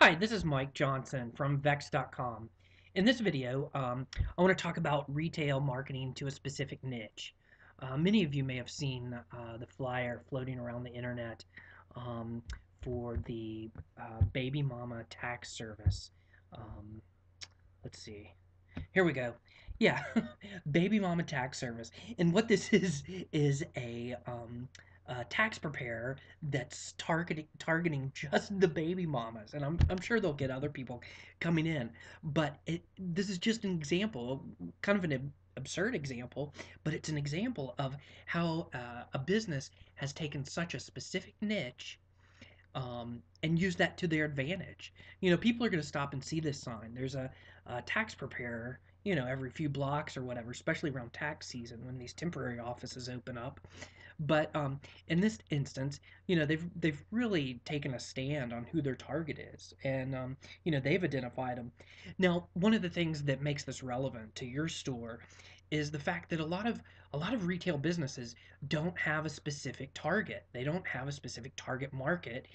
Hi, this is Mike Johnson from Vexxt.com. In this video, um, I want to talk about retail marketing to a specific niche. Uh, many of you may have seen uh, the flyer floating around the internet um, for the uh, Baby Mama tax service. Um, let's see. Here we go. Yeah, Baby Mama tax service. And what this is is a um, uh, tax preparer that's targeting targeting just the baby mamas, and I'm I'm sure they'll get other people coming in, but it this is just an example, kind of an absurd example, but it's an example of how uh, a business has taken such a specific niche um, and use that to their advantage. You know, people are going to stop and see this sign. There's a, a, tax preparer, you know, every few blocks or whatever, especially around tax season when these temporary offices open up. But um, in this instance, you know, they've they've really taken a stand on who their target is, and um, you know, they've identified them. Now, one of the things that makes this relevant to your store is the fact that a lot of a lot of retail businesses don't have a specific target. They don't have a specific target market,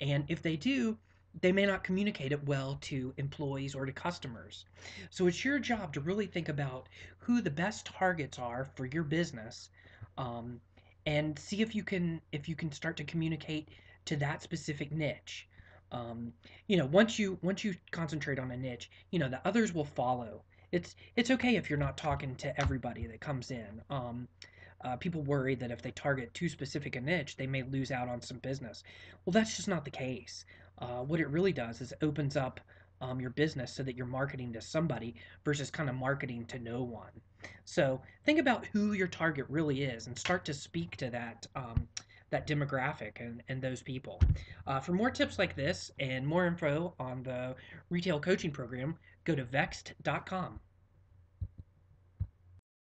and if they do, they may not communicate it well to employees or to customers. So it's your job to really think about who the best targets are for your business. Um, and see if you can if you can start to communicate to that specific niche. Um, you know, once you once you concentrate on a niche, you know the others will follow. It's it's okay if you're not talking to everybody that comes in. Um, uh, people worry that if they target too specific a niche, they may lose out on some business. Well, that's just not the case. Uh, what it really does is it opens up um, your business so that you're marketing to somebody versus kind of marketing to no one. So think about who your target really is and start to speak to that um, that demographic and, and those people. Uh, for more tips like this and more info on the retail coaching program, go to vexxt.com.